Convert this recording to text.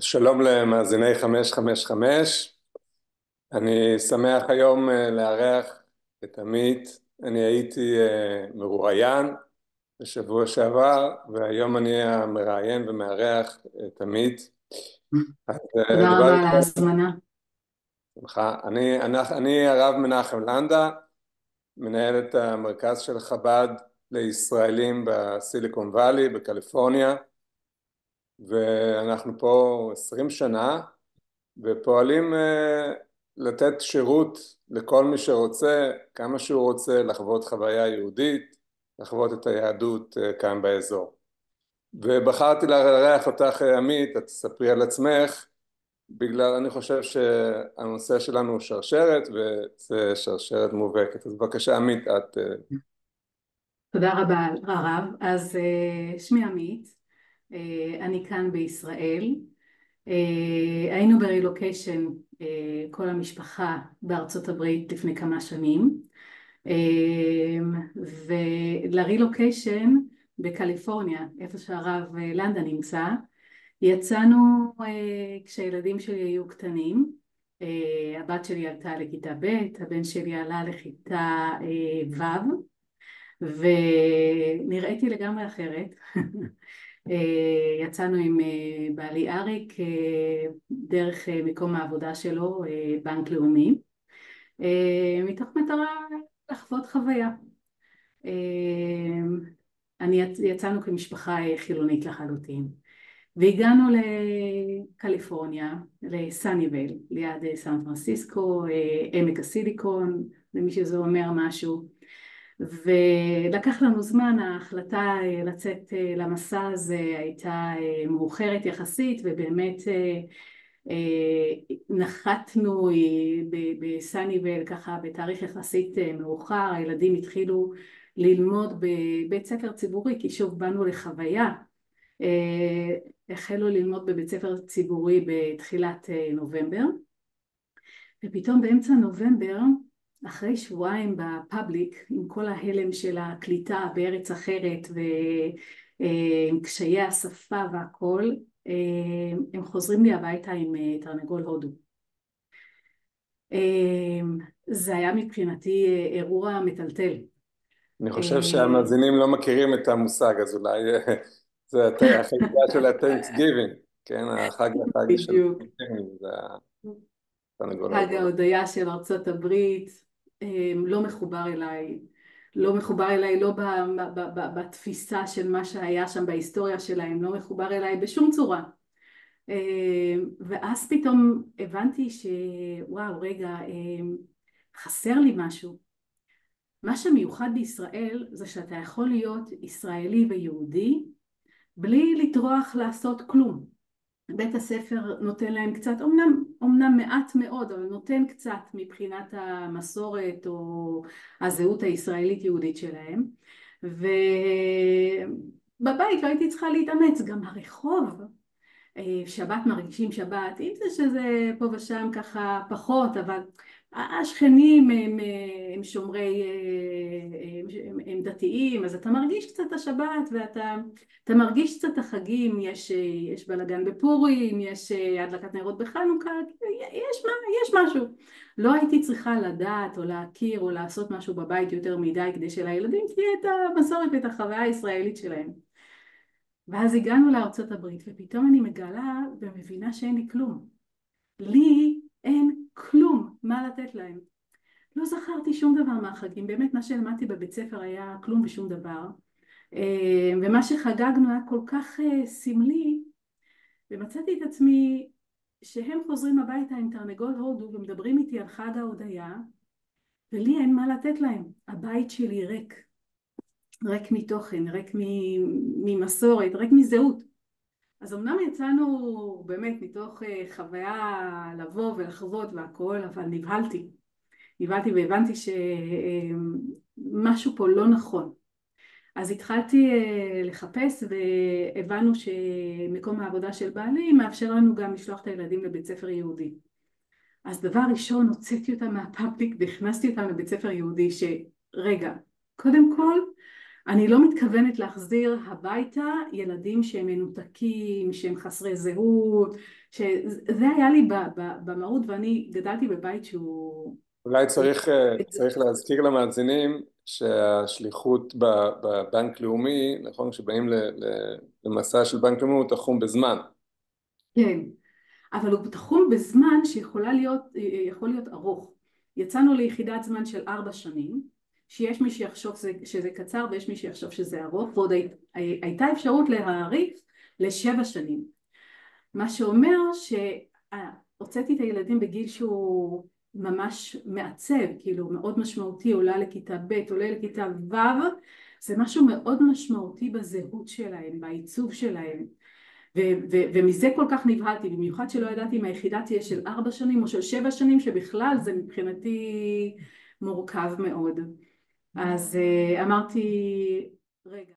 שלום למאזיני 555, אני שמח היום אה, לארח את עמית, אני הייתי אה, מרואיין בשבוע שעבר והיום אני המראיין ומארח את עמית. אה, תודה רבה על ההזמנה. אני, אני הרב מנחם לנדה, מנהל את המרכז של חב"ד לישראלים בסיליקון וואלי בקליפורניה ואנחנו פה עשרים שנה ופועלים אה, לתת שירות לכל מי שרוצה, כמה שהוא רוצה, לחוות חוויה יהודית, לחוות את היהדות אה, כאן באזור. ובחרתי לארח אותך אה, עמית, את תספרי על עצמך, בגלל אני חושב שהנושא שלנו הוא שרשרת וזה שרשרת מובהקת. אז בבקשה עמית, את... תודה רבה הרב. אז שמי עמית, אני כאן בישראל, אה, היינו ברילוקיישן אה, כל המשפחה בארצות הברית לפני כמה שנים. ולרילוקיישן בקליפורניה איפה שהרב לנדה נמצא יצאנו כשהילדים שלי היו קטנים. הבת שלי עלתה לכיתה ב', הבן שלי עלה לכיתה ו' ונראיתי לגמרי אחרת. אה, יצאנו עם אה, בעלי אריק אה, דרך מקום העבודה שלו, בנק לאומי, מתוך מטרה לחוות חוויה. אני יצאנו כמשפחה חילונית לחלוטין. והגענו לקליפורניה, לסאניבל, ליד סן פרנסיסקו, עמק הסיליקון, למי שזה אומר משהו ולקח לנו זמן, ההחלטה אה, לצאת אה, למסע הזה הייתה אה, מאוחרת יחסית ובאמת נחתנו בסאניבל ככה בתאריך יחסית מאוחר, הילדים התחילו ללמוד בבית ספר ציבורי כי שוב באנו לחוויה, החלו ללמוד בבית ספר ציבורי בתחילת נובמבר. ופתאום באמצע נובמבר אחרי שבועיים בפאבליק עם כל ההלם של הקליטה בארץ אחרת ועם קשיי השפה והכל הם חוזרים לי הביתה עם אה, תרנגול הודו. זה היה מבחינתי אה, אירוע מטלטל. אני חושב שהמאזינים לא מכירים את המושג אז אולי אה, זה החגיגה של ה-Thanksgiving כן? החג החג של חג ההודיה של ארצות הברית לא מחובר אליי, לא מחובר אליי לא בתפיסה של מה שהיה שם בהיסטוריה שלהם, לא מחובר אליי בשום צורה. אמ, ואז פתאום הבנתי שוואו רגע אמ, חסר לי משהו. מה שמיוחד בישראל זה שאתה יכול להיות ישראלי ויהודי בלי לטרוח לעשות כלום. בית הספר נותן להם קצת, אמנם, אמנם מעט מאוד, אבל נותן קצת מבחינת המסורת או הזהות הישראלית יהודית שלהם. ובבית לא הייתי צריכה להתאמץ, גם הרחוב, אה, שבת מרגישים שבת, אם זה שזה פה ושם ככה פחות, אבל השכנים הם, הם שומרי, הם, הם דתיים, אז אתה מרגיש קצת השבת ואתה אתה מרגיש קצת החגים, יש, יש בלאגן בפורים, יש הדלקת נרות בחנוכה, יש, יש משהו. לא הייתי צריכה לדעת או להכיר או לעשות משהו בבית יותר מדי כדי שלילדים תהיה את המסורת ואת החוויה הישראלית שלהם. ואז הגענו לארצות הברית ופתאום אני מגלה ומבינה שאין לי כלום. לי אין כלום מה לתת להם. לא זכרתי שום דבר מהחגים, באמת מה שלמדתי בבית ספר היה כלום ושום דבר. אה, ומה שחגגנו היה כל כך אה, סמלי ומצאתי את עצמי שהם חוזרים הביתה עם תרנגול הודו ומדברים איתי על חג ההודיה ולי אין מה לתת להם, הבית שלי ריק, ריק מתוכן, ריק ממסורת, ריק מזהות אז אמנם יצאנו באמת מתוך אה, חוויה לבוא ולחוות והכל, אבל נבהלתי. נבהלתי והבנתי שמשהו פה לא נכון. אז התחלתי אה, לחפש והבנו שמקום העבודה של בעלי מאפשר לנו גם לשלוח את הילדים לבית ספר יהודי. אז דבר ראשון הוצאתי אותם מהפאבליק והכנסתי אותם לבית ספר יהודי שרגע, קודם כל אני לא מתכוונת להחזיר הביתה ילדים שהם מנותקים, שהם חסרי זהות, שזה היה לי במהות ואני גדלתי בבית שהוא... אולי צריך, צריך להזכיר למאזינים שהשליחות בבנק לאומי, נכון, כשבאים למסע של בנק לאומי הוא תחום בזמן. כן, אבל הוא תחום בזמן שיכול להיות ארוך. יצאנו ליחידת זמן של ארבע שנים שיש מי שיחשוב שזה קצר ויש מי שיחשוב שזה ארוך ועוד הייתה אפשרות להאריך לשבע שנים. מה שאומר שהוצאתי את הילדים בגיל שהוא ממש מעצב כאילו מאוד משמעותי עולה לכיתה ב' עולה לכיתה ו' זה משהו מאוד משמעותי בזהות שלהם בעיצוב שלהם. ו- ו- ומזה כל כך נבהלתי במיוחד שלא ידעתי אם היחידה תהיה של ארבע שנים או של שבע שנים שבכלל זה מבחינתי מורכב מאוד אז אמרתי רגע